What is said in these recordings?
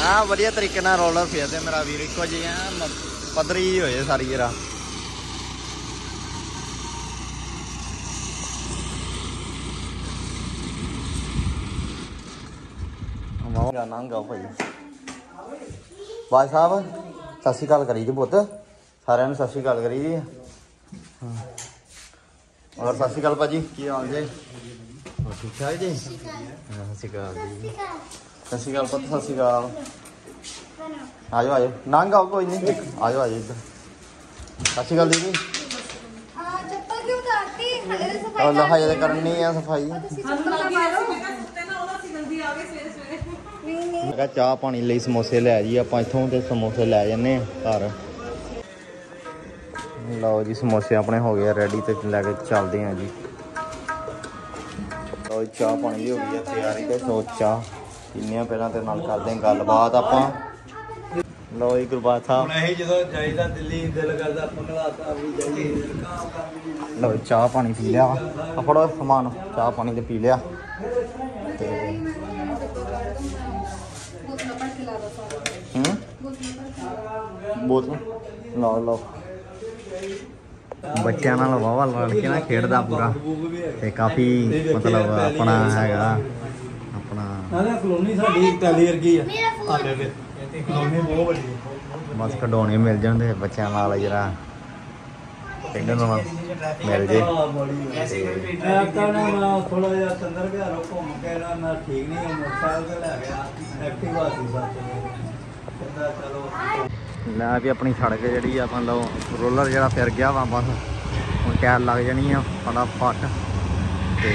ਹਾਂ ਵਧੀਆ ਤਰੀਕੇ ਨਾਲ ਰੋਲਰ ਫੇਰਦੇ ਮੇਰਾ ਵੀਰ। ਇੱਕੋ ਜਿਹਾ ਪੱਧਰੀ ਜਿਹੀ ਹੋਏ ਸਾਰੀ ਜਰਾ। ਮਾਂ ਨੰਗਾ ਭਾਈ। ਬਾਈ ਸਾਹਿਬ ਸਤਿ ਸ਼੍ਰੀ ਅਕਾਲ ਕਰੀ ਜੀ ਪੁੱਤ। ਸਾਰਿਆਂ ਨੂੰ ਸਤਿ ਸ਼੍ਰੀ ਅਕਾਲ ਕਰੀ ਜੀ। ਹਾਂ। ਔਰ ਸਤਿ ਸ਼੍ਰੀ ਅਕਾਲ ਭਾਜੀ ਕੀ ਹਾਲ ਜੀ? ਹੋਰ ਠੀਕ ਠਾਕ ਜੀ? ਸਤਿ ਸ਼੍ਰੀ ਅਕਾਲ। ਜੀ ਸਤਿ ਸ਼੍ਰੀ ਅਕਾਲ ਪੁੱਤ ਸਤਿ ਸ਼੍ਰੀ ਅਕਾਲ ਆਜੋ ਆਜੋ ਨੰਗ ਆਓ ਕੋਈ ਨਹੀਂ ਆਜੋ ਆਜੋ ਇੱਧਰ ਸਤਿ ਸ਼੍ਰੀ ਅਕਾਲ ਦੀਦੀ ਹਾਂ ਚੱਪਲ ਕਿਉਂ ਉਤਾਰਤੀ ਹਲੇ ਸਫ਼ਾਈ ਉਹ ਲਹਾਈ ਤੇ ਕਰਨੀ ਆ ਸਫ਼ਾਈ ਮੈਂ ਕਿਹਾ ਚਾਹ ਪਾਣੀ ਲਈ ਸਮੋਸੇ ਲੈ ਜੀ ਆਪਾਂ ਇੱਥੋਂ ਤੇ ਸਮੋਸੇ ਲੈ ਜੰਨੇ ਆ ਘਰ ਲਓ ਜੀ ਸਮੋਸੇ ਆਪਣੇ ਹੋ ਗਏ ਰੈਡੀ ਤੇ ਲੈ ਕੇ ਚੱਲਦੇ ਆ ਜੀ ਲਓ ਜੀ, ਚਾਹ ਪਾਣੀ ਦੀ ਹੋ ਗਈ ਆ ਤਿਆਰੀ ਤੇ ਸੋਚਾ ਪੀਨੇ ਆ ਪਹਿਲਾਂ ਤੇ ਨਾਲ ਕਰਦੇ ਆ ਗੱਲਬਾਤ ਆਪਾਂ। ਲਓ ਜੀ ਗੁਰਬਾਤ ਸਾਹਿਬ। ਅਸੀਂ ਜਦੋਂ ਜਾਈਦਾ ਦਿੱਲੀ ਦਿਲ ਕਰਦਾ ਪੰਗਲਾਤਾ ਵੀ ਜਾਈਏ। ਲਓ ਜੀ, ਚਾਹ ਪਾਣੀ ਪੀ ਲਿਆ। ਆ ਫੜੋ ਸਮਾਨ ਚਾਹ ਪਾਣੀ ਤੇ ਪੀ ਲਿਆ। ਤੇ ਹੂੰ? ਬੋਤਲ? ਲਓ ਲਓ। ਬੱਚਿਆਂ ਨਾਲ ਵਾਵਾ ਲੜ ਕੇ ਨਾ ਖੇਡਦਾ ਪੂਰਾ। ਤੇ ਕਾਫੀ ਮਤਲਬ ਆਪਣਾ ਹੈਗਾ। ਆਪਣਾ ਨਾ ਕਲੋਨੀ ਸਾਡੀ ਟੈਲੀ ਵਰਗੀ ਆ। ਸਾਡੇ ਤੇ। ਕਲੋਨੀ ਬਹੁਤ ਵੱਡੀ ਆ। ਬਸ ਖਡੌਣੇ ਮਿਲ ਜਾਂਦੇ ਬੱਚਿਆਂ ਨਾਲ ਜਰਾ। ਖੇਡਣ ਨੂੰ ਮਿਲ ਜੇ। ਮੈਂ ਕਹਿੰਦਾ ਮੈਂ ਥੋੜਾ ਜਿਹਾ ਚੰਦਰ ਘਰੋਂ ਘੁੰਮ ਕੇ ਨਾ ਮੈਂ ਠੀਕ ਨਹੀਂ ਹਾਂ ਮੋਟਰਸਾਈਕਲ ਤੇ ਲੈ ਗਿਆ ਐਕਟਿਵਾ ਸੀ ਬਸ ਕਹਿੰਦਾ ਚਲੋ। ਲੈ ਵੀ ਆਪਣੀ ਸੜਕ ਜਿਹੜੀ ਆ ਮਤਲਬ ਰੋਲਰ ਜਿਹੜਾ ਫਿਰ ਗਿਆ ਵਾ ਬਸ। ਹੁਣ ਟਾਇਰ ਲੱਗ ਜਾਣੀ ਆ ਫਟਾਫਟ। ਤੇ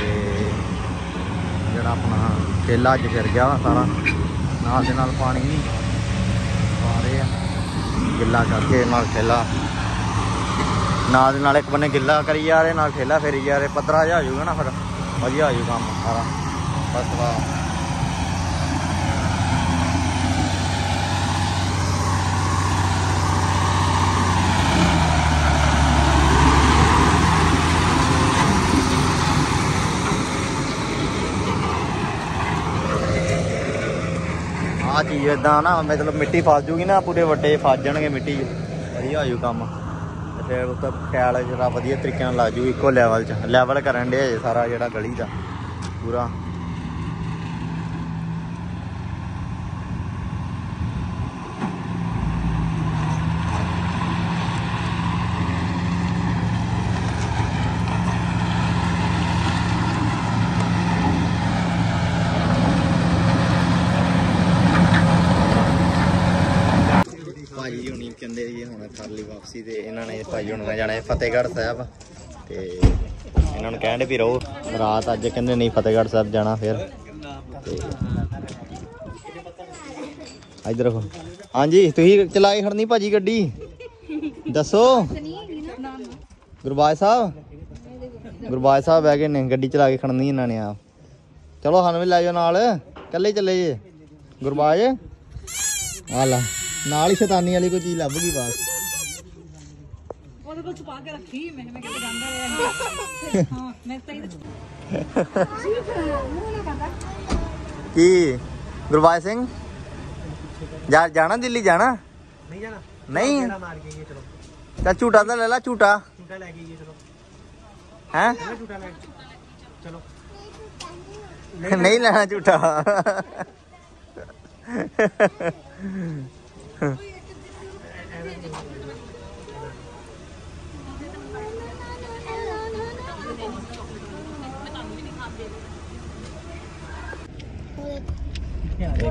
ਜਿਹੜਾ ਆਪਣਾ ਠੇਲਾ ਅੱਜ ਫਿਰ ਗਿਆ ਵਾ ਸਾਰਾ। ਨਾਲ ਦੇ ਨਾਲ ਪਾਣੀ ਪਾ ਰਹੇ ਆ। ਗਿੱਲਾ ਕਰਕੇ ਨਾਲ ਖੇਲਾ ਨਾਲ ਦੇ ਨਾਲ ਇੱਕ ਬੰਨੇ ਗਿੱਲਾ ਕਰੀ ਜਾ ਰਹੇ, ਨਾਲ ਖੇਲਾ ਫੇਰੀ ਜਾ ਰਹੇ। ਪੱਧਰਾ ਜਿਹਾ ਹੋ ਜਾਊਗਾ ਨਾ ਫਿਰ। ਵਧੀਆ ਹੋ ਜਾਊ ਕੰਮ ਸਾਰਾ। ਬਸ ਵਾ ਆ ਇਦਾਂ ਨਾ, ਮਤਲਬ ਮਿੱਟੀ ਫਸ ਜੂਗੀ ਨਾ, ਪੂਰੇ ਵੱਡੇ ਫਸ ਜਾਣਗੇ ਮਿੱਟੀ 'ਚ। ਵਧੀਆ ਹੋ ਜੂ ਕੰਮ। ਤੇ ਫਿਰ ਉਸ ਤੋਂ ਟੈਲ ਜਿਹੜਾ ਵਧੀਆ ਤਰੀਕੇ ਨਾਲ ਲੱਗ ਜੂ ਇੱਕੋ ਲੈਵਲ 'ਚ। ਲੈਵਲ ਕਰਨ ਦੇ ਸਾਰਾ ਜਿਹੜਾ ਗਲੀ ਦਾ, ਪੂਰਾ ਭਾਜੀ ਹੁਣੀ ਕਹਿੰਦੇ ਜੀ ਹੁਣ ਕਰ ਲਈ ਵਾਪਸੀ ਤੇ ਇਹਨਾਂ ਨੇ ਭਾਜੀ ਹੁਣ ਨੇ ਜਾਣਾ ਫਤਿਹਗੜ੍ਹ ਸਾਹਿਬ ਤੇ ਇਹਨਾਂ ਨੂੰ ਕਹਿੰਦੇ ਵੀ ਰਹੋ, ਰਾਤ ਅੱਜ ਕਹਿੰਦੇ ਨਹੀਂ ਫਤਿਹਗੜ੍ਹ ਸਾਹਿਬ ਜਾਣਾ ਫਿਰ। ਇਧਰ ਹਾਂਜੀ, ਤੁਸੀਂ ਚਲਾਈ ਖੜਨੀ ਭਾਜੀ ਗੱਡੀ? ਦੱਸੋ। ਗੁਰਬਾਜ ਸਾਹਿਬ? ਗੁਰਬਾਜ ਸਾਹਿਬ ਬਹਿ ਗਏ ਨੇ ਗੱਡੀ ਚਲਾ ਕੇ ਖੜਨੀ ਇਹਨਾਂ ਨੇ ਆਪ। ਚਲੋ ਸਾਨੂੰ ਵੀ ਲੈ ਜਾਓ ਨਾਲ, ਇਕੱਲੇ ਚੱਲੇ ਜੇ। ਗੁਰਬਾਜ? ਆ ਲਾ, ਨਾਲ ਹੀ ਸ਼ੈਤਾਨੀ ਵਾਲੀ ਕੋਈ ਚੀਜ਼ ਲੱਭ ਗਈ ਬਸ। ਉਹਦੇ ਕੋਲ ਛੁਪਾ ਕੇ ਰੱਖੀ ਮੈਂ ਮੈਂ ਕਿਤੇ ਜਾਂਦਾ ਰਿਹਾ ਹਾਂ ਮੈਂ ਤਾਂ ਇਹਦੇ ਕੀ ਗੁਰਬਾਜ ਸਿੰਘ ਜਾ ਜਾਣਾ ਦਿੱਲੀ ਜਾਣਾ ਨਹੀਂ ਜਾਣਾ ਨਹੀਂ ਮਾਰ ਕੇ ਚਲੋ ਤਾਂ ਝੂਟਾ ਤਾਂ ਲੈ ਲਾ ਝੂਟਾ ਝੂਟਾ ਲੈ ਕੇ ਚਲੋ ਹੈ ਝੂਟਾ ਲੈ ਚਲੋ ਨਹੀਂ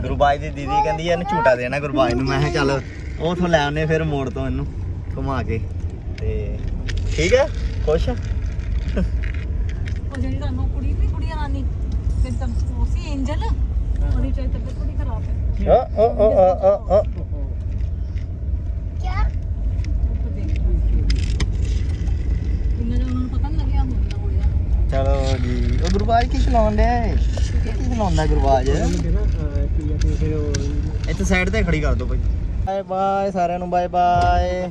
ਗੁਰਬਾਜ ਦੀ ਦੀਦੀ ਕਹਿੰਦੀ ਇਹਨੂੰ ਝੂਟਾ ਦੇਣਾ ਗੁਰਬਾਜ ਨੂੰ। ਮੈਂ ਕਿਹਾ ਚੱਲ ਉਥੋਂ ਲੈ ਆਉਨੇ ਫਿਰ ਮੋੜ ਤੋਂ ਇਹਨੂੰ ਘੁਮਾ ਕੇ। ਤੇ ਠੀਕ ਹੈ ਖੁਸ਼ ਆ? ਉਹ ਜਿਹੜੀ ਤੁਹਾਨੂੰ ਕੁੜੀ ਨਹੀਂ ਕੁੜੀ ਰਾਨੀ ਫਿਰ ਤਾਂ ਉਹ ਸੀ ਐਂਜਲ ਉਹਦੀ ਚਾਹੇ ਤਬੀਅਤ ਥੋੜੀ ਖਰਾਬ ਹੈ। ਓ ਓ ਓ ਓ ਓ ਚਲੋ ਜੀ। ਉਹ ਗੁਰਬਾਜ ਕੀ ਚਲਾਉਣ ਡਿਆ ਏ ਇਹ ਕੀ ਚਲਾਉਂਦਾ ਗੁਰਬਾਜ ਇੱਥੇ ਸਾਈਡ ਤੇ ਖੜੀ ਕਰ ਦਿਓ ਭਾਈ। ਬਾਏ ਬਾਏ ਸਾਰਿਆਂ ਨੂੰ ਬਾਏ ਬਾਏ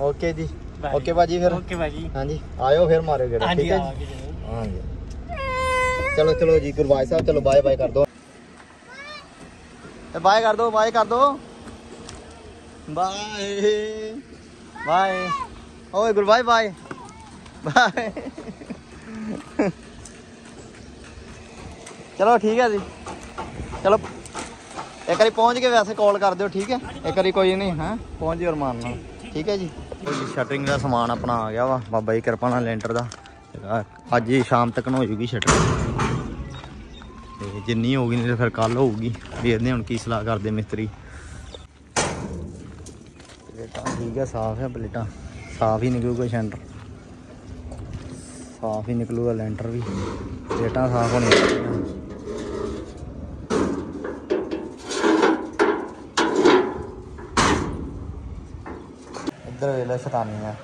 ਓਕੇ ਜੀ। ਓਕੇ ਭਾਜੀ ਫਿਰ। ਓਕੇ ਭਾਜੀ। ਹਾਂਜੀ ਆਇਓ ਫਿਰ ਮਾਰਿਓ ਗੇੜਾ ਹਾਂਜੀ ਠੀਕ ਹੈ ਆਵਾਂਗੇ ਜੀ ਜਰੂਰ। ਹਾਂਜੀ। ਚਲੋ ਚਲੋ ਜੀ ਗੁਰਬਾਜ ਸਾਹਿਬ ਚਲੋ ਬਾਏ ਬਾਏ ਕਰ ਦਿਓ ਤੇ ਬਾਏ ਕਰ ਦੋ ਬਾਏ ਕਰ ਦੋ। ਬਾਏ ਬਾਏ ਓਏ ਗੁਰ ਬਾਏ ਬਾਏ ਬਾਏ ਚਲੋ ਠੀਕ ਹੈ ਜੀ। ਚਲੋ। ਇੱਕ ਵਾਰੀ ਪਹੁੰਚ ਕੇ ਵੈਸੇ ਕਾਲ ਕਰ ਦਿਓ, ਠੀਕ ਹੈ? ਇੱਕ ਵਾਰੀ ਕੋਈ ਨਹੀਂ, ਹਾਂ? ਪਹੁੰਚ ਜਿਓ ਅਰਮਾਨ ਨਾਲ। ਠੀਕ ਹੈ ਜੀ? ਸ਼ਟਰਿੰਗ ਦਾ ਸਮਾਨ ਆਪਣਾ ਆ ਗਿਆ ਵਾ, ਬਾਬਾ ਜੀ ਕਿਰਪਾ ਨਾਲ ਲੈਂਟਰ ਦਾ। ਅੱਜ ਹੀ ਸ਼ਾਮ ਤੱਕ ਨੂੰ ਹੋ ਜੂਗੀ ਸ਼ਟਰਿੰਗ ਤੇ ਜਿੰਨੀ ਹੋਊਗੀ ਨਹੀਂ ਫਿਰ ਕੱਲ ਹੋਊਗੀ। ਵੇਖਦੇ ਹੁਣ ਕੀ ਸਲਾਹ ਕਰਦੇ ਮਿਸਤਰੀ? ਪਲੇਟਾਂ ਠੀਕ ਹੈ ਸਾਫ਼ ਹੈ ਪਲੇਟਾਂ। ਸਾਫ਼ ਹੀ ਨਿਕਲੂਗਾ ਸੈਂਟਰ ਸਾਫ਼ ਹੀ ਨਿਕਲੂਗਾ ਲੈਂਟਰ ਵੀ। ਪਲੇਟਾਂ ਸਾਫ਼ ਹੋਣੀਆਂ ਚਾਹੀਦੀਆਂ ਇੱਧਰ ਵੇਲੇ ਸ਼ਤਾਨੀਆਂ।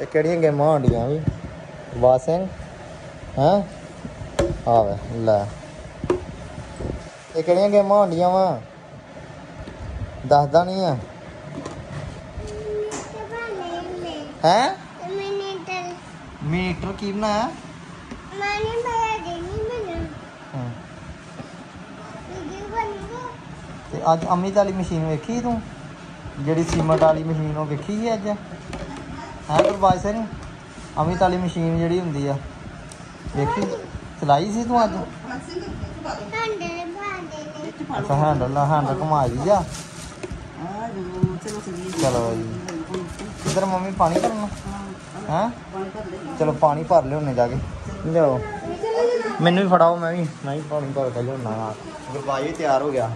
ਇਹ ਕਿਹੜੀਆਂ ਗੇਮਾਂ ਹੁੰਦੀਆਂ ਵੀ? ਵਾਸਿੰਗ ਹਾਂ? ਆਵੇ ਲੈ। ਇਹ ਕਿਹੜੀਆਂ ਗੇਮਾਂ ਹੁੰਦੀਆਂ ਵਾ? ਦੱਸਦਾ ਨਹੀਂ ਆ। ਹੈ? ਮੀਟਰ ਕੀ ਬਣਾਇਆ? ਹਾਂ। ਤੇ ਅੱਜ ਅਮਿਤ ਵਾਲੀ ਮਸ਼ੀਨ ਵੇਖੀ ਤੂੰ? ਜਿਹੜੀ ਸੀਮਟ ਵਾਲੀ ਮਸ਼ੀਨ ਉਹ ਵੇਖੀ ਸੀ ਅੱਜ? ਹੈ ਗੁਰਬਾਜ ਸਿੰਘ? ਅਮਿਤ ਵਾਲੀ ਮਸ਼ੀਨ ਜਿਹੜੀ ਹੁੰਦੀ ਆ। ਵੇਖੀ? ਚਲਾਈ ਸੀ ਤੂੰ ਅੱਜ? ਅੱਛਾ ਹੈਂਡਲ ਨਾਲ ਹੈਂਡਲ ਘੁਮਾ ਜੀ ਜਾ ਚਲੋ ਜੀ। ਇਧਰ ਮੰਮੀ ਪਾਣੀ ਭਰਨਾ। ਹੈ? ਚਲੋ ਪਾਣੀ ਭਰ ਲਿਓ ਜਾ ਕੇ। ਲਿਓ ਮੈਨੂੰ ਵੀ ਫੜਾਓ, ਮੈਂ ਵੀ। ਮੈਂ ਵੀ ਪਾਣੀ ਭਰ ਕੇ ਲਿਆਉਣਾ। ਗੁਰਬਾਜ ਵੀ ਤਿਆਰ ਹੋ ਗਿਆ।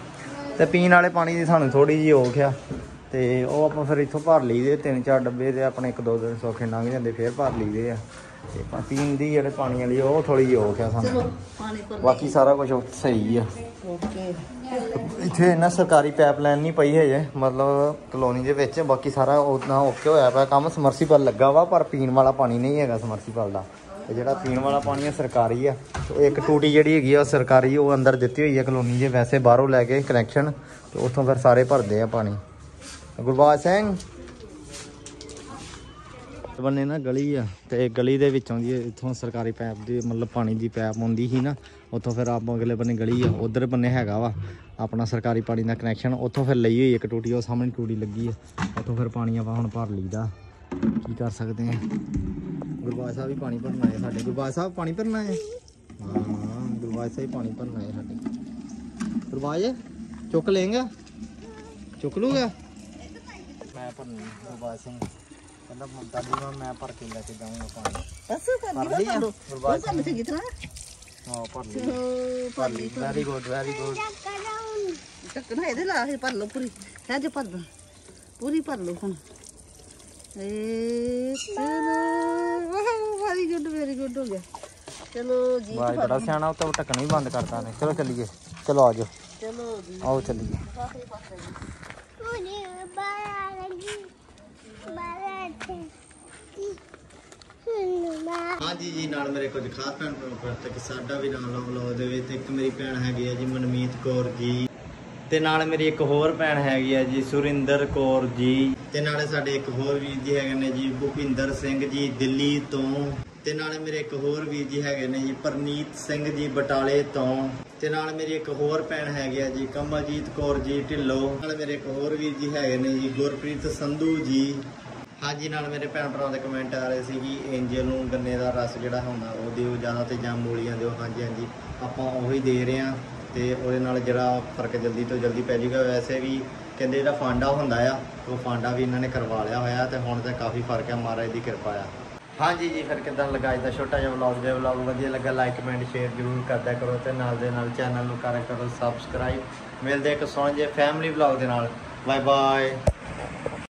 ਤੇ ਪੀਣ ਵਾਲੇ ਪਾਣੀ ਦੀ ਸਾਨੂੰ ਥੋੜੀ ਜਿਹੀ ਔਖ ਆ। ਤੇ ਉਹ ਆਪਾਂ ਫਿਰ ਇੱਥੋਂ ਭਰ ਲਈਦੇ ਤਿੰਨ ਚਾਰ ਡੱਬੇ ਤੇ ਆਪਣੇ ਇੱਕ ਦੋ ਦਿਨ ਸੌਖੇ ਲੰਘ ਜਾਂਦੇ ਫੇਰ ਭਰ ਲਈਦੇ ਆ। ਤੇ ਪੀਣ ਦੀ ਜਿਹੜੇ ਪਾਣੀ ਵਾਲੀ ਉਹ ਥੋੜੀ ਜਿਹੀ ਔਖ ਆ ਸਾਨੂੰ। ਪਾਣੀ ਪਰ ਬਾਕੀ ਸਾਰਾ ਕੁਝ ਸਹੀ ਆ। ਓਕੇ। ਇੱਥੇ ਨਾ ਸਰਕਾਰੀ ਪਾਈਪਲਾਈਨ ਨਹੀਂ ਪਈ ਹੈ ਜੇ ਮਤਲਬ ਕਲੋਨੀ ਦੇ ਵਿੱਚ ਬਾਕੀ ਸਾਰਾ ਉਦਾਂ ਓਕੇ ਹੋਇਆ ਪਿਆ। ਕੰਮ ਸਮਰਸੀਬਲ ਲੱਗਾ ਵਾ ਪਰ ਪੀਣ ਵਾਲਾ ਪਾਣੀ ਨਹੀਂ ਹੈਗਾ ਸਮਰਸੀਬਲ ਦਾ। ਤੇ ਜਿਹੜਾ ਪੀਣ ਵਾਲਾ ਪਾਣੀ ਹੈ ਸਰਕਾਰੀ ਆ। ਇੱਕ ਟੂਟੀ ਜਿਹੜੀ ਹੈਗੀ ਆ ਸਰਕਾਰੀ ਉਹ ਅੰਦਰ ਦਿੱਤੀ ਹੋਈ ਹੈ ਕਲੋਨੀ ਦੇ ਵੈਸੇ ਬਾਹਰੋਂ ਲੈ ਕੇ ਕਨੈਕਸ਼ਨ ਤੇ ਉੱਥੋਂ ਫਿਰ ਸਾਰੇ ਭਰਦੇ ਆ ਪਾਣੀ। ਗੁਰਬਾਜ ਸਿੰਘ। ਬੰਨੇ ਨਾ ਗਲੀ ਆ ਤੇ ਗਲੀ ਦੇ ਵਿੱਚੋਂ ਦੀ ਇੱਥੋਂ ਸਰਕਾਰੀ ਪੈਪ ਦੀ, ਮਤਲਬ ਪਾਣੀ ਦੀ ਪੈਪ ਆਉਂਦੀ ਸੀ ਨਾ, ਉੱਥੋਂ ਫਿਰ ਆਪ ਅਗਲੇ ਬੰਨੇ ਗਲੀ ਆ, ਉਧਰ ਬੰਨੇ ਹੈਗਾ ਵਾ, ਆਪਣਾ ਸਰਕਾਰੀ ਪਾਣੀ ਦਾ ਕਨੈਕਸ਼ਨ ਉੱਥੋਂ ਫਿਰ ਲਈ ਹੋਈ ਇੱਕ ਟੂਟੀ, ਉਹ ਸਾਹਮਣੇ ਟੂਟੀ ਲੱਗੀ ਆ, ਉੱਥੋਂ ਫਿਰ ਪਾਣੀ ਆਪਾਂ ਹੁਣ ਭਰ ਲਈਦਾ। ਕੀ ਕਰ ਸਕਦੇ ਆ? ਗੁਰਬਾਜ ਸਾਹਿਬ ਵੀ ਪਾਣੀ ਭਰਨਾ ਹੈ ਸਾਡੇ। ਗੁਰਬਾਜ ਸਾਹਿਬ, ਪਾਣੀ ਭਰਨਾ ਹੈ ਹਾਂ, ਗੁਰਬਾਜ ਸਾਹਿਬ ਪਾਣੀ ਭਰਨਾ ਹੈ ਸਾਡੇ। ਗੁਰਬਾਜ, ਚੁੱਕ ਲੇਗਾ ਚੁੱਕ ਲੂਗਾ ਭਰਨੀ ਗੁਰਬਾਜ ਸਿੰਘ। ਕਹਿੰਦਾ ਮੁੰਡਾ ਦੀ ਮੈਂ- ਮੈਂ ਭਰ ਕੇ ਲੈ ਕੇ ਜਾਊਂਗਾ ਪਾਣੀ। ਬਸ ਕਰ ਭਰ ਲਈ ਆ ਗੁਰਬਾਜ ਸਿੰਘ। ਚੰਗੀ ਤਰ੍ਹਾਂ? ਹਾਂ ਭਰ ਲਈ। ਭਰ ਲਈ ਵੈਰੀ ਗੁੱਡ ਵੈਰੀ ਗੁੱਡ ਟੱਕਣਾ ਇਹਦੇ ਲਾ ਕੇ ਭਰ ਲਓ ਪੂਰੀ। ਹੈ ਜੇ ਭਰ ਦੋ। ਪੂਰੀ ਭਰ ਲਓ ਹੁਣ। ਏ ਚਲੋ ਵੈਰੀ ਗੁੱਡ ਵੈਰੀ ਗੁੱਡ ਹੋ ਗਿਆ। ਚਲੋ ਜੀ ਬਾਈ ਬੜਾ ਸਿਆਣਾ ਉਹ ਤਾਂ ਢੱਕਣ ਵੀ ਬੰਦ ਕਰਤਾ ਨੇ। ਚਲੋ ਚੱਲੀਏ। ਚਲੋ ਆਜੋ ਚਲੋ ਜੀ। ਆਓ ਚੱਲੀਏ। ਹਾਂਜੀ ਜੀ ਨਾਲ ਮੇਰੇ ਕੁਝ ਖਾਸ ਭੈਣ ਭਰਾ ਤੱਕ ਸਾਡਾ ਵੀ ਨਾਮ ਲਓ ਲਓ ਦੇ ਵਿੱਚ ਇੱਕ ਮੇਰੀ ਭੈਣ ਹੈਗੀ ਹੈ ਜੀ ਮਨਮੀਤ ਕੌਰ ਜੀ ਤੇ ਨਾਲ ਮੇਰੀ ਇੱਕ ਹੋਰ ਭੈਣ ਹੈਗੀ ਹੈ ਜੀ ਸੁਰਿੰਦਰ ਕੌਰ ਜੀ ਤੇ ਨਾਲੇ ਸਾਡੇ ਇੱਕ ਹੋਰ ਵੀਰ ਜੀ ਹੈਗੇ ਨੇ ਜੀ ਭੁਪਿੰਦਰ ਸਿੰਘ ਜੀ ਦਿੱਲੀ ਤੋਂ ਤੇ ਨਾਲੇ ਮੇਰੇ ਇੱਕ ਹੋਰ ਵੀਰ ਜੀ ਹੈਗੇ ਨੇ ਜੀ, ਪਰਨੀਤ ਸਿੰਘ ਜੀ ਬਟਾਲੇ ਤੋਂ। ਤੇ ਨਾਲ ਮੇਰੀ ਇੱਕ ਹੋਰ ਭੈਣ ਹੈਗੀ ਆ ਜੀ, ਕਮਲਜੀਤ ਕੌਰ ਜੀ ਢਿੱਲੋਂ। ਨਾਲ ਮੇਰੇ ਇੱਕ ਹੋਰ ਵੀਰ ਜੀ ਹੈਗੇ ਨੇ ਜੀ, ਗੁਰਪ੍ਰੀਤ ਸੰਧੂ ਜੀ। ਹਾਂਜੀ, ਨਾਲ ਮੇਰੇ ਭੈਣ ਭਰਾਵਾਂ ਦੇ ਕਮੈਂਟ ਆ ਰਹੇ ਸੀ ਕਿ ਐਂਜਲ ਨੂੰ ਗੰਨੇ ਦਾ ਰਸ ਜਿਹੜਾ ਹੁੰਦਾ, ਉਹ ਦਿਓ ਜ਼ਿਆਦਾ ਤੇ ਜਾਂ ਮੂਲੀਆਂ ਦਿਓ। ਹਾਂਜੀ ਹਾਂਜੀ, ਆਪਾਂ ਉਹੀ ਦੇ ਰਹੇ ਆ ਤੇ ਉਹਦੇ ਨਾਲ ਜਿਹੜਾ ਫ਼ਰਕ ਜਲਦੀ ਤੋਂ ਜਲਦੀ ਪੈ ਜਾਊਗਾ ਵੈਸੇ ਵੀ ਕਹਿੰਦੇ ਜਿਹੜਾ ਫਾਂਡਾ ਹੁੰਦਾ ਆ, ਉਹ ਫਾਂਡਾ ਵੀ ਇਹਨਾਂ ਨੇ ਕਰਵਾ ਲਿਆ ਹੋਇਆ ਤੇ ਹੁਣ ਤਾਂ ਕਾਫੀ ਫ਼ਰਕ ਆ, ਮਹਾਰਾਜ ਦੀ ਕਿਰਪਾ ਆ। ਹਾਂਜੀ ਜੀ, ਫਿਰ ਕਿਦਾਂ ਲੱਗਾ ਇਹਦਾ ਛੋਟਾ ਜਿਹਾ ਵਲੌਗ ਜੇ ਵਲੌਗ ਵਧੀਆ ਲੱਗਾ ਲਾਈਕ ਕਮੈਂਟ ਸ਼ੇਅਰ ਜ਼ਰੂਰ ਕਰਦਿਆ ਕਰੋ ਤੇ ਨਾਲ ਦੇ ਨਾਲ ਚੈਨਲ ਨੂੰ ਕਰਿਆ ਕਰੋ ਸਬਸਕ੍ਰਾਈਬ ਮਿਲਦੇ ਇੱਕ ਸੋਹਣੇ ਜਿਹੇ ਫੈਮਿਲੀ ਵਲੌਗ ਦੇ ਨਾਲ। Bye bye